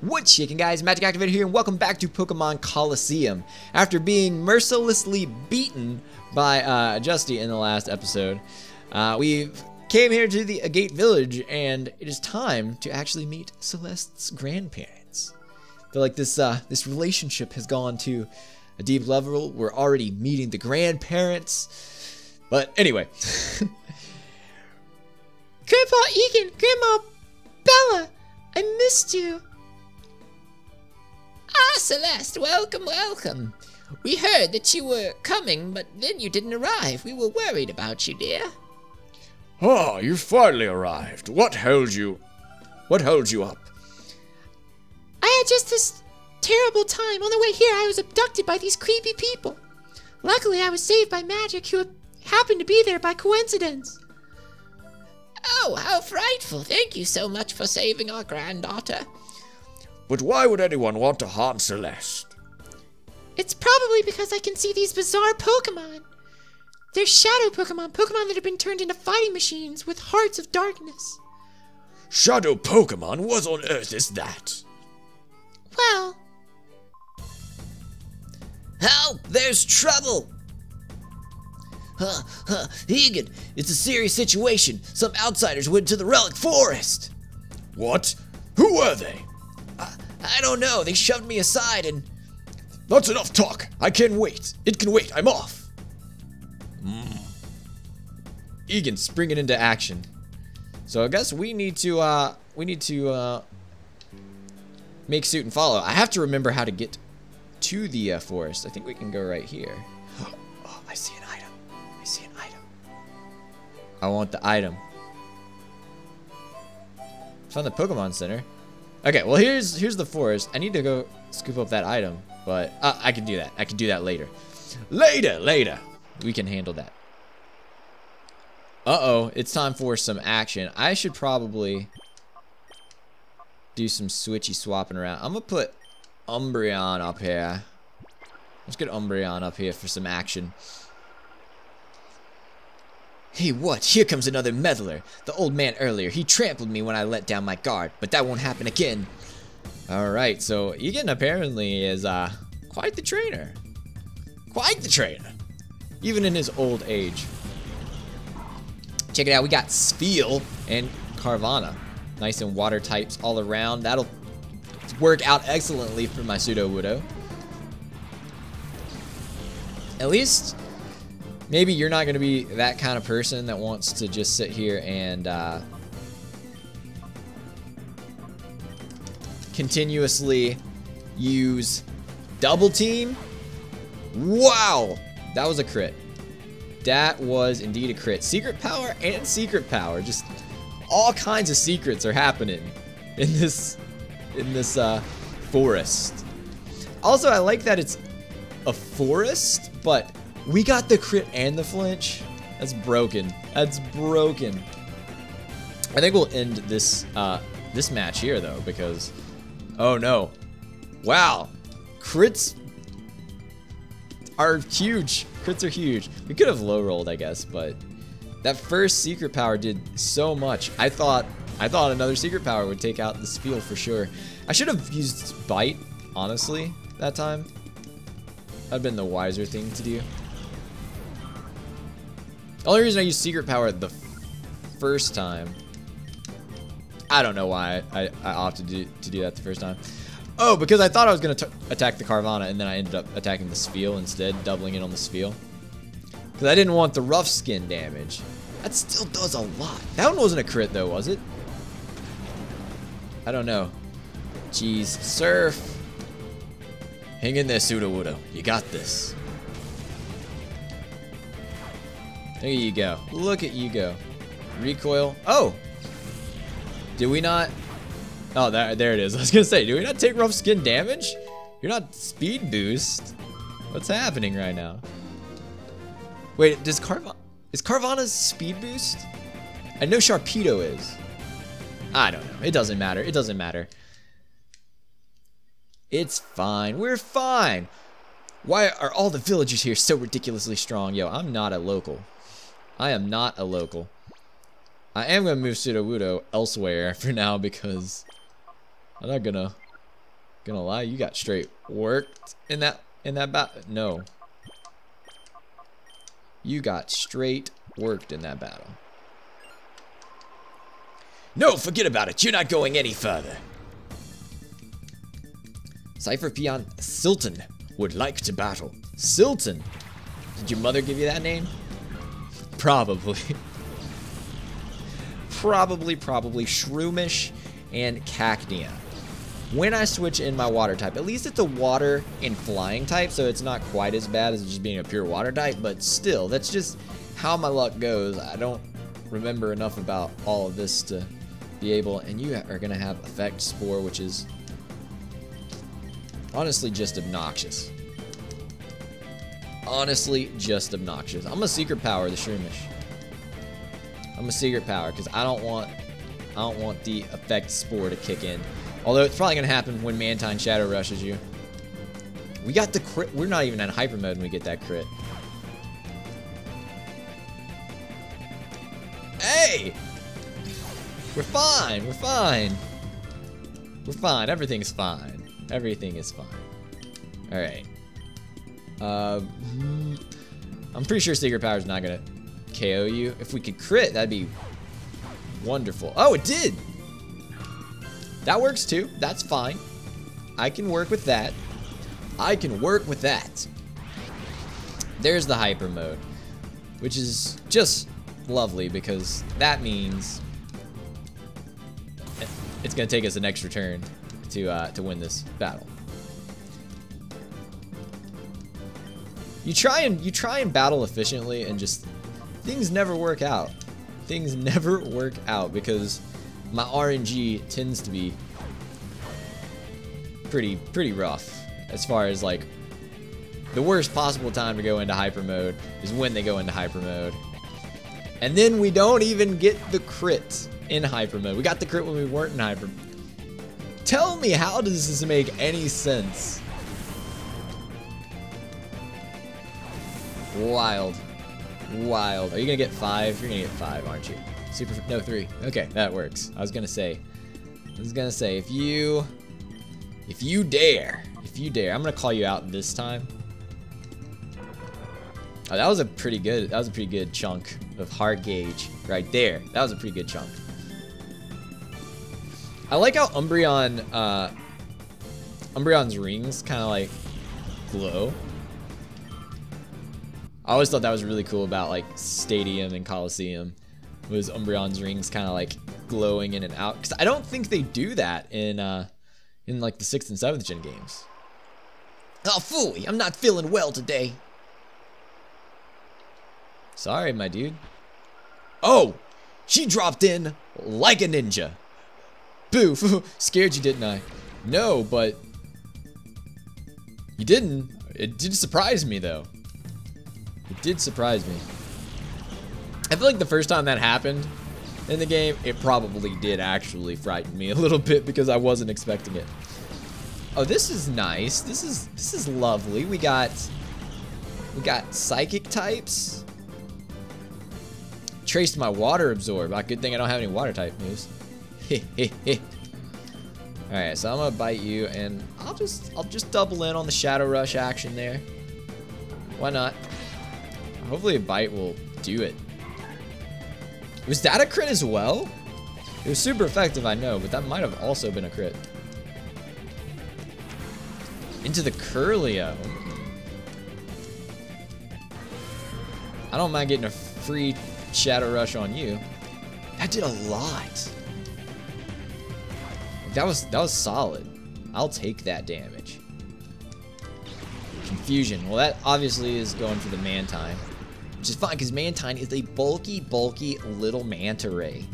What's shaking guys, Magic Activator here and welcome back to Pokemon Colosseum. After being mercilessly beaten by uh, Justy in the last episode, uh, we came here to the Agate Village and it is time to actually meet Celeste's grandparents. I feel like this, uh, this relationship has gone to a deep level. We're already meeting the grandparents. But anyway. Grandpa Eagun, Grandma Beluh, I missed you. Ah, Celeste, welcome, welcome. We heard that you were coming, but then you didn't arrive. We were worried about you, dear. Ah, you finally arrived. What held you? What held you up? I had just this terrible time. On the way here, I was abducted by these creepy people. Luckily, I was saved by magic, who happened to be there by coincidence. Oh, how frightful. Thank you so much for saving our granddaughter. But why would anyone want to harm Celeste? It's probably because I can see these bizarre Pokemon. They're shadow Pokemon, Pokemon that have been turned into fighting machines with hearts of darkness. Shadow Pokemon? What on earth is that? Well, Help! There's trouble! Huh, huh, Eagun, it's a serious situation. Some outsiders went to the Relic Forest. What? Who were they? I don't know, they shoved me aside and. That's enough talk. I can wait. It can wait. I'm off. Eagun springing into action. So I guess we need to, uh, we need to, uh, make suit and follow. I have to remember how to get to the uh, forest. I think we can go right here. Oh, I see an item. I see an item. I want the item. Found the Pokemon Center. Okay, well here's here's the forest. I need to go scoop up that item, but uh, I can do that. I can do that later. Later, later. We can handle that. Uh-oh, it's time for some action. I should probably do some switchy swapping around. I'm gonna put Umbreon up here. Let's get Umbreon up here for some action. Hey, what? Here comes another meddler. The old man earlier, he trampled me when I let down my guard, but that won't happen again. Alright, so Eagun apparently is uh, quite the trainer. Quite the trainer. Even in his old age. Check it out, we got Spheal and Carvanha. Nice and water types all around. That'll work out excellently for my Sudowoodo. At least, maybe you're not going to be that kind of person that wants to just sit here and uh, continuously use double team. Wow, that was a crit. That was indeed a crit. Secret power and secret power. Just all kinds of secrets are happening in this in this uh, forest. Also, I like that it's a forest, but we got the crit and the flinch. That's broken. That's broken. I think we'll end this uh, this match here though, because oh no, wow, crits are huge. Crits are huge. We could have low rolled, I guess, but that first secret power did so much. I thought I thought another secret power would take out the Spheal for sure. I should have used Bite, honestly, that time. That'd been the wiser thing to do. The only reason I used secret power the first time, I don't know why I, I opted to, to do that the first time. Oh, because I thought I was going to attack the Carvanha, and then I ended up attacking the Spheal instead, doubling it on the Spheal. Because I didn't want the rough skin damage. That still does a lot. That one wasn't a crit, though, was it? I don't know. Jeez. Surf. Hang in there, Sudowoodo. You got this. There you go. Look at you go. Recoil. Oh! Do we not... Oh, there, there it is. I was to say, do we not take rough skin damage? You're not speed boost. What's happening right now? Wait, does Carvanha... Is Carvanha's speed boost? I know Sharpedo is. I don't know. It doesn't matter. It doesn't matter. It's fine. We're fine. Why are all the villagers here so ridiculously strong? Yo, I'm not a local. I am not a local. I am going to move Sudowoodo elsewhere for now because I'm not going to Gonna lie, you got straight worked in that in that battle. No. You got straight worked in that battle. No, forget about it. You're not going any further. Cipher Peon Silton. Would like to battle. Silton. Did your mother give you that name? Probably. probably, probably Shroomish and Cacnea. When I switch in my water type, at least it's a water and flying type, so it's not quite as bad as just being a pure water type, but still, that's just how my luck goes. I don't remember enough about all of this to be able, and you are going to have Effect Spore, which is honestly just obnoxious. Honestly, just obnoxious. I'm a secret power, the Shroomish. I'm a secret power because I don't want I don't want the effect spore to kick in. Although it's probably gonna happen when Mantine Shadow rushes you. We got the crit. We're not even in hyper mode when we get that crit. Hey! We're fine. We're fine. We're fine. Everything's fine. Everything is fine. All right. Uh, I'm pretty sure Secret Power is not gonna KO you. If we could crit, that'd be wonderful. Oh, it did. That works too. That's fine. I can work with that. I can work with that. There's the hyper mode, which is just lovely because that means it's gonna take us an extra turn to uh, to win this battle. You try and you try and battle efficiently and just things never work out. Things never work out because my RNG tends to be pretty pretty rough as far as like the worst possible time to go into hyper mode is when they go into hyper mode. And then we don't even get the crit in hyper mode. We got the crit when we weren't in hyper. Tell me how does this make any sense? Wild. Wild. Are you gonna get five? You're gonna get five, aren't you? Super, no, three. Okay, that works. I was gonna say, I was gonna say, if you, if you dare, if you dare, I'm gonna call you out this time. Oh, that was a pretty good, that was a pretty good chunk of heart gauge right there. That was a pretty good chunk. I like how Umbreon, uh, Umbreon's rings kind of like glow. I always thought that was really cool about like Stadium and Colosseum was Umbreon's rings kind of like glowing in and out because I don't think they do that in uh in like the sixth and seventh gen games. Oh, phooey, I'm not feeling well today. Sorry, my dude. Oh, she dropped in like a ninja. Boo, scared you, didn't I? No, but you didn't. It did surprise me though. It did surprise me. I feel like the first time that happened in the game, it probably did actually frighten me a little bit because I wasn't expecting it. Oh, this is nice. This is this is lovely. We got we got psychic types. Traced my water absorb. Ah, good thing I don't have any water type moves. Alright, so I'm gonna bite you and I'll just I'll just double in on the shadow rush action there. Why not? Hopefully a bite will do it. Was that a crit as well? It was super effective, I know, but that might have also been a crit. Into the Kirlia. I don't mind getting a free Shadow Rush on you. That did a lot. That was that was solid. I'll take that damage. Confusion. Well, that obviously is going for the Mantine. Which is fine, because Mantine is a bulky, bulky little manta ray.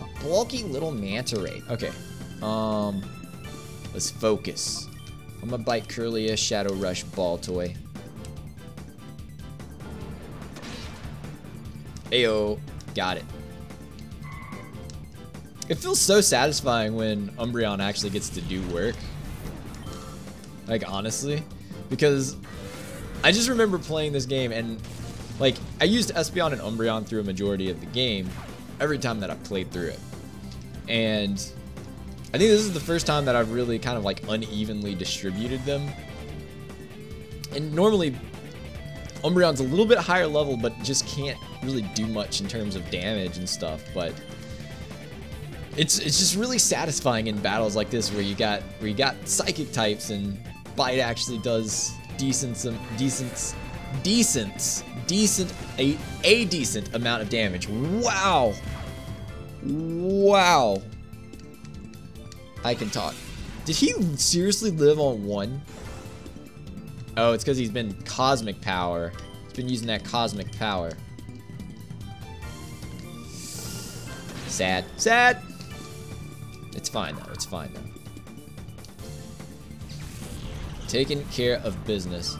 A bulky little manta ray. Okay. Um, let's focus. I'm gonna bite Kirlia Shadow Rush Baltoy. Ayo, got it. It feels so satisfying when Umbreon actually gets to do work. Like, honestly. Because I just remember playing this game and, like, I used Espeon and Umbreon through a majority of the game every time that I played through it. And I think this is the first time that I've really kind of like unevenly distributed them. And normally, Umbreon's a little bit higher level, but just can't really do much in terms of damage and stuff. But it's it's just really satisfying in battles like this where you got where you got psychic types and Bite actually does decent some decent decent decent a a decent amount of damage. Wow. Wow. I can talk. Did he seriously live on one? Oh, it's because he's been cosmic power. He's been using that cosmic power. Sad. Sad. It's fine though. It's fine though. Taking care of business.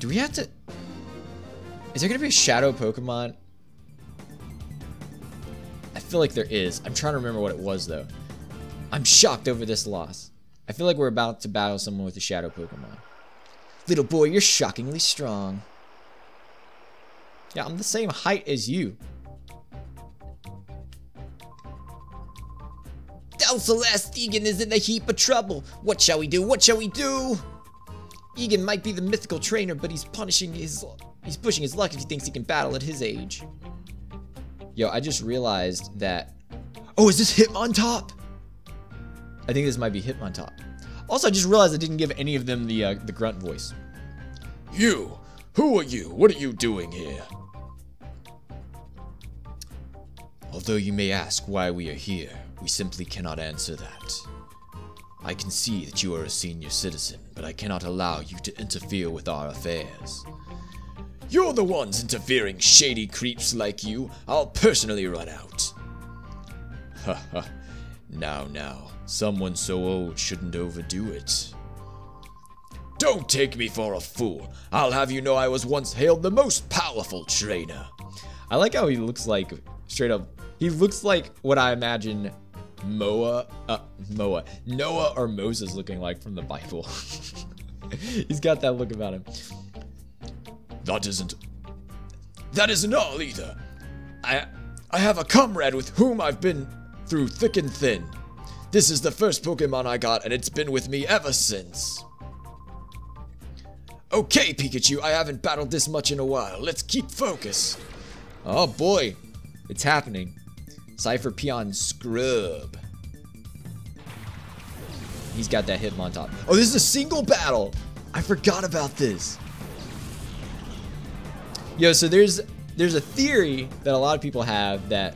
Do we have to... Is there going to be a shadow Pokemon? I feel like there is. I'm trying to remember what it was though. I'm shocked over this loss. I feel like we're about to battle someone with a shadow Pokemon. Little boy, you're shockingly strong. Yeah, I'm the same height as you. Celeste, Eagun is in a heap of trouble. What shall we do? What shall we do? Eagun might be the mythical trainer, but he's punishing his he's pushing his luck if he thinks he can battle at his age. Yo, I just realized that Oh, is this Hitmontop? I think this might be Hitmontop. Also, I just realized I didn't give any of them the uh, the grunt voice. You! Who are you? What are you doing here? Although you may ask why we are here, we simply cannot answer that. I can see that you are a senior citizen, but I cannot allow you to interfere with our affairs. You're the ones interfering, shady creeps like you. I'll personally run out. Ha ha. Now, now. Someone so old shouldn't overdo it. Don't take me for a fool. I'll have you know I was once hailed the most powerful trainer. I like how he looks like straight up. He looks like what I imagine Moa, uh, Moa, Noah or Moses looking like from the Bible. He's got that look about him. That isn't. That isn't all either. I, I have a comrade with whom I've been through thick and thin. This is the first Pokemon I got, and it's been with me ever since. Okay, Pikachu, I haven't battled this much in a while. Let's keep focus. Oh boy, it's happening. Cipher Peon Scrub. He's got that Hitmontop. Oh, this is a single battle. I forgot about this. Yo, so there's there's a theory that a lot of people have that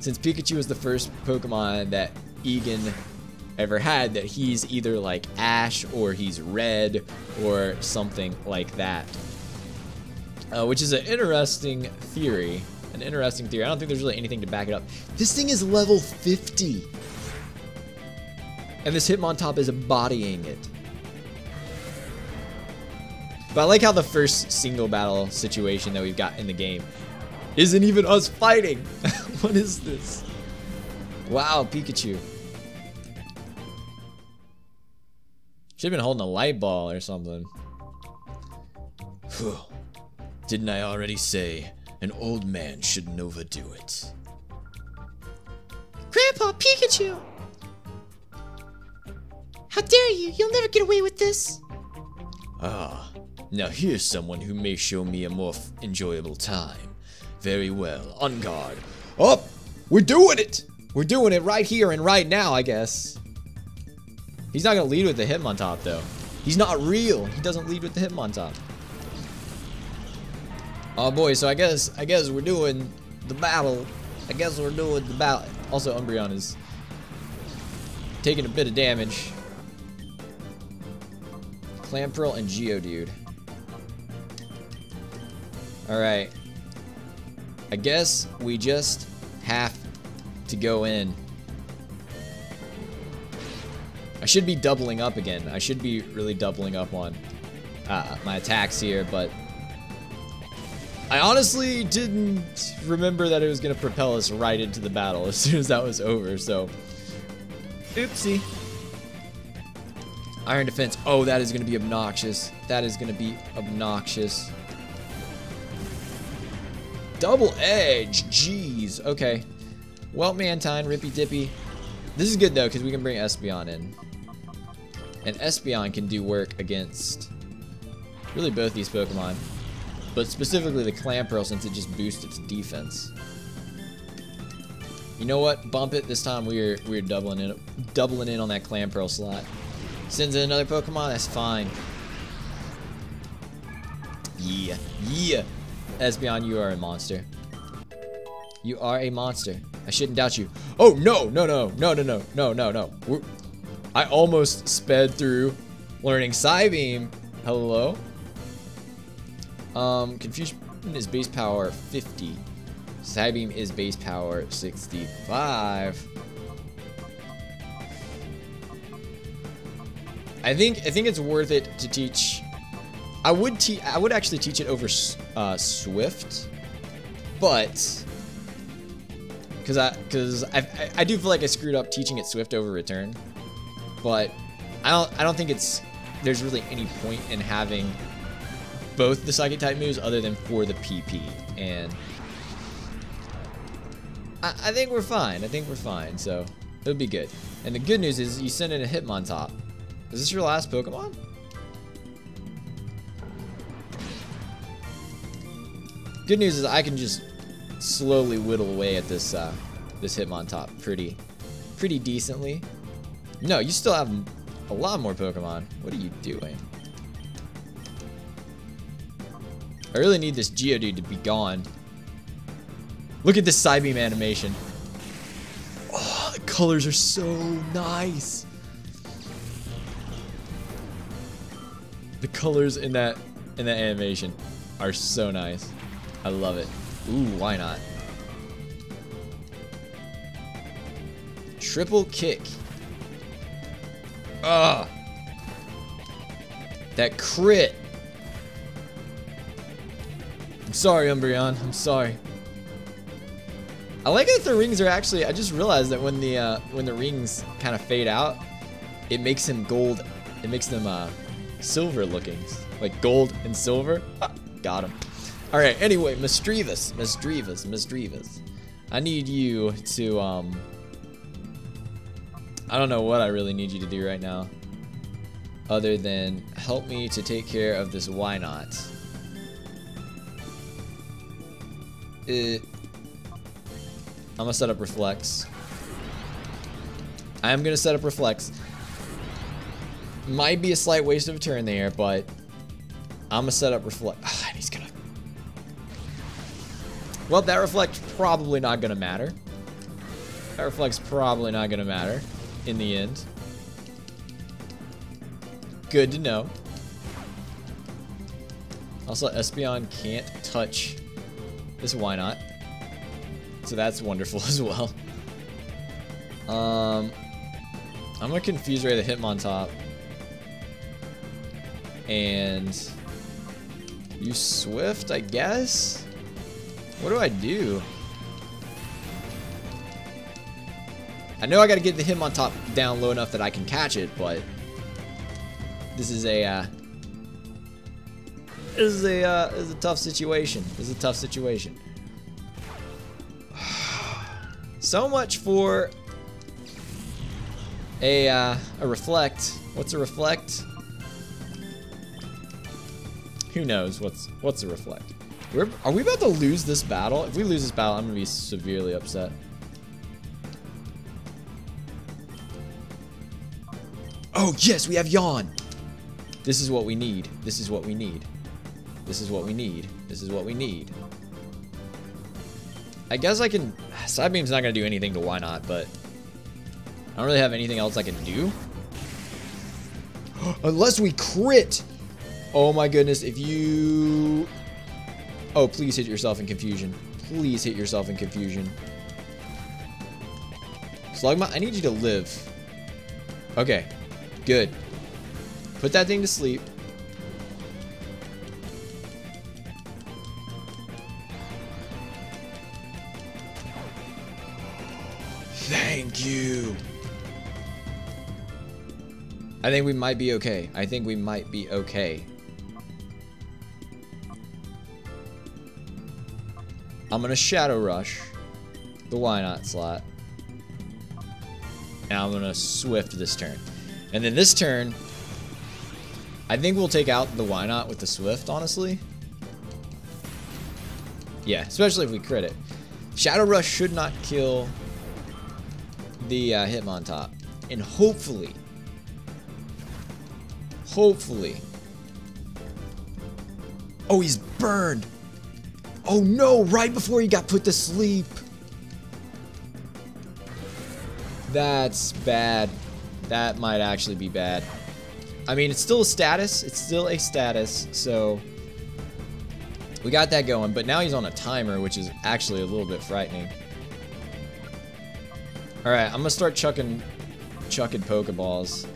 since Pikachu was the first Pokemon that Eagun ever had, that he's either like Ash or he's Red or something like that. Uh, which is an interesting theory. An interesting theory. I don't think there's really anything to back it up. This thing is level 50. And this Hitmontop is embodying it. But I like how the first single battle situation that we've got in the game isn't even us fighting. what is this? Wow, Pikachu. Should have been holding a light ball or something. Whew. Didn't I already say an old man shouldn't overdo it? Grandpa Pikachu! How dare you? You'll never get away with this. Ah, now here's someone who may show me a more f- enjoyable time. Very well, on guard. Oh, we're doing it. We're doing it right here and right now, I guess. He's not gonna lead with the Hitmontop though. He's not real. He doesn't lead with the Hitmontop. Oh boy, so I guess I guess we're doing the battle. I guess we're doing the battle. Also, Umbreon is taking a bit of damage. Clamperl and Geodude. Alright. I guess we just have to go in. I should be doubling up again. I should be really doubling up on uh, my attacks here, but I honestly didn't remember that it was going to propel us right into the battle as soon as that was over, so oopsie. Iron defense. Oh, that is going to be obnoxious. That is going to be obnoxious. Double edge. Jeez. Okay. Well, Mantine, Rippy Dippy. This is good though, because we can bring Espeon in. And Espeon can do work against really both these Pokemon. But specifically the Clamperl since it just boosts its defense. You know what? Bump it this time we're we're doubling in doubling in on that Clamperl slot. Sends in another Pokemon, that's fine. Yeah. Yeah. Espeon, you are a monster. You are a monster. I shouldn't doubt you. Oh, no, no, no, no, no, no, no, no, no. I almost sped through learning Psybeam. Hello? Um, Confusion is base power 50. Psybeam is base power 65. I think I think it's worth it to teach. I would teach. I would actually teach it over uh, Swift, but because I because I, I I do feel like I screwed up teaching it Swift over Return, but I don't I don't think it's there's really any point in having both the Psychic type moves other than for the PP and I, I think we're fine. I think we're fine. So it'll be good. And the good news is you send in a Hitmontop. Is this your last Pokemon? Good news is I can just slowly whittle away at this uh, this Hitmontop pretty pretty decently. No, you still have a lot more Pokemon. What are you doing? I really need this Geodude to be gone. Look at this Psybeam animation. Oh, the colors are so nice. The colors in that in that animation are so nice. I love it. Ooh, why not? Triple kick. Ah. That crit. I'm sorry, Umbreon. I'm sorry. I like that the rings are actually. I just realized that when the uh, when the rings kind of fade out, it makes them gold. It makes them uh, silver looking, like gold and silver. Ah, got him. All right. Anyway, Misdreavus, Misdreavus, Misdreavus. I need you to um. I don't know what I really need you to do right now, other than help me to take care of this Wynaut. Eh, it. I'm gonna set up Reflex. I am gonna set up Reflex. Might be a slight waste of a turn there, but I'm gonna set up Reflect. And he's gonna. Well, that Reflect probably not gonna matter. That Reflect's probably not gonna matter in the end. Good to know. Also, Espeon can't touch this not? So that's wonderful as well. Um, I'm gonna confuse Ray the Hitmontop. And you Swift, I guess? What do I do? I know I gotta get the Hitmontop down low enough that I can catch it, but this is a uh, is a uh, is a tough situation. Is a tough situation. So much for a uh, a reflect. What's a reflect? Who knows what's what's a reflect? We're, are we about to lose this battle? If we lose this battle, I'm gonna be severely upset. Oh yes, we have yawn. This is what we need. This is what we need. This is what we need. This is what we need. I guess I can... Psybeam's not going to do anything to Wynaut, but... I don't really have anything else I can do. Unless we crit! Oh my goodness, if you... Oh, please hit yourself in confusion. Please hit yourself in confusion. Slugma, I need you to live. Okay, good. Put that thing to sleep. Thank you. I think we might be okay. I think we might be okay. I'm gonna Shadow Rush the Wynaut slot. And I'm to Swift this turn. And then this turn, I think we'll take out the Wynaut with the Swift, honestly. Yeah, especially if we crit it. Shadow Rush should not kill the uh, Hitmontop. And hopefully, hopefully. Oh, he's burned. Oh no, right before he got put to sleep. That's bad. That might actually be bad. I mean, it's still a status. It's still a status, so we got that going. But now he's on a timer, which is actually a little bit frightening. All right, I'm gonna start chucking, chucking Pokeballs.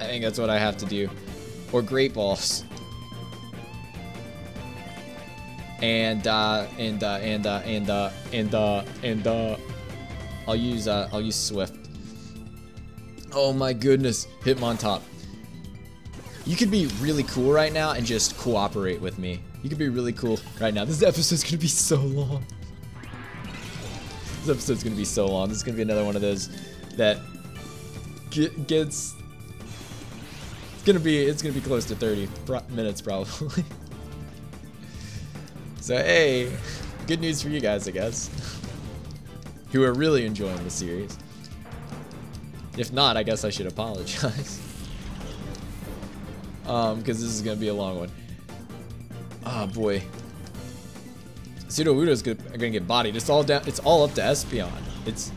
I think that's what I have to do, or Great Balls. And uh, and uh, and uh, and uh, and uh, and uh, I'll use uh, I'll use Swift. Oh my goodness, Hitmontop. You could be really cool right now and just cooperate with me. You could be really cool right now. This episode's gonna be so long. This episode's gonna be so long. This is gonna be another one of those that get, gets. It's gonna be it's gonna be close to 30 pro minutes probably. so hey, good news for you guys, I guess, who are really enjoying the series. If not, I guess I should apologize. um, because this is gonna be a long one. Ah, oh, boy. Sudowoodo's gonna, gonna get bodied. It's all down. It's all up to Espeon. It's,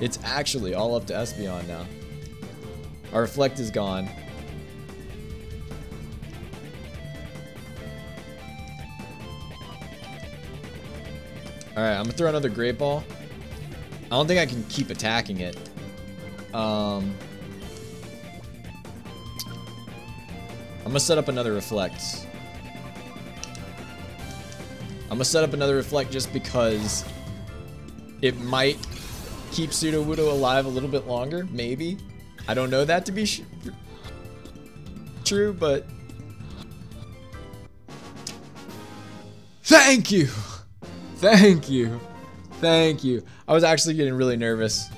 it's actually all up to Espeon now. Our reflect is gone. All right, I'm gonna throw another Great Ball. I don't think I can keep attacking it. Um, I'm gonna set up another reflect. I'm gonna set up another reflect just because it might keep Sudowoodo alive a little bit longer, maybe. I don't know that to be true, but thank you, thank you, thank you. I was actually getting really nervous.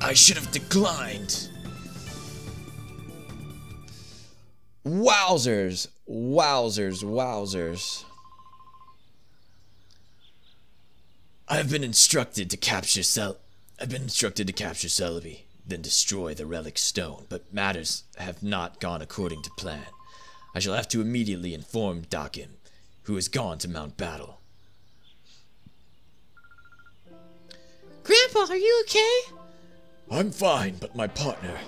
I should have declined. Wowzers, wowzers, wowzers. I've been instructed to capture Cel. I've been instructed to capture Celebi, then destroy the relic stone, but matters have not gone according to plan. I shall have to immediately inform Dakim, who has gone to Mount Battle. Grandpa, are you okay? I'm fine, but my partner.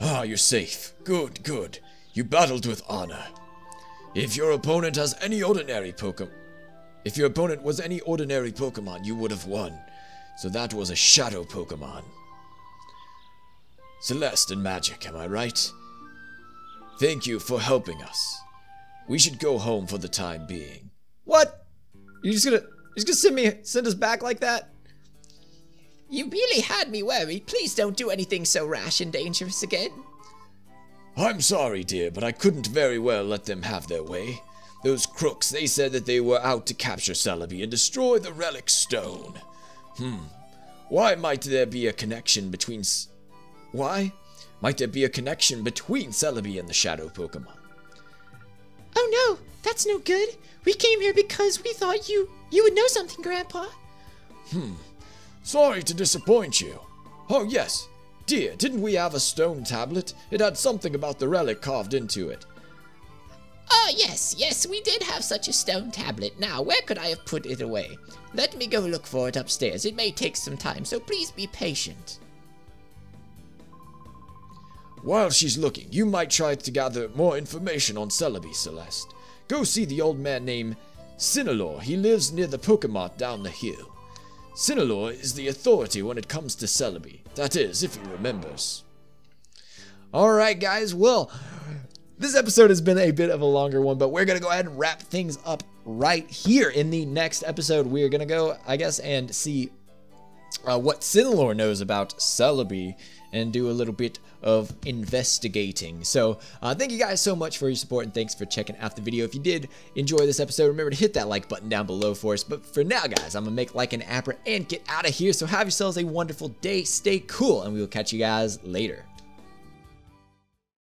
Ah, you're safe. Good, good. You battled with honor. If your opponent has any ordinary Pokemon, if your opponent was any ordinary Pokemon, you would have won. So that was a Shadow Pokemon. Celeste and Magic, am I right? Thank you for helping us. We should go home for the time being. What? You're just gonna you just gonna send me send us back like that? You really had me worried. Please don't do anything so rash and dangerous again. I'm sorry, dear, but I couldn't very well let them have their way. Those crooks, they said that they were out to capture Celebi and destroy the relic stone. Hmm. Why might there be a connection between... Why? Might there be a connection between Celebi and the Shadow Pokemon? Oh no, that's no good. We came here because we thought you you would know something, Grandpa. Hmm. Sorry to disappoint you. Oh yes, dear, didn't we have a stone tablet? It had something about the relic carved into it. Oh, yes, yes, we did have such a stone tablet. Now, where could I have put it away? Let me go look for it upstairs. It may take some time, so please be patient. While she's looking, you might try to gather more information on Celebi, Celeste. Go see the old man named Sinalor. He lives near the Pokemart down the hill. Sinalor is the authority when it comes to Celebi. That is, if he remembers. Alright, guys, well, this episode has been a bit of a longer one, but we're going to go ahead and wrap things up right here in the next episode. We're going to go, I guess, and see uh, what Sinlor knows about Celebi and do a little bit of investigating. So, uh, thank you guys so much for your support and thanks for checking out the video. If you did enjoy this episode, remember to hit that like button down below for us. But for now, guys, I'm gonna make like an Abra and get out of here. So, have yourselves a wonderful day, stay cool, and we will catch you guys later.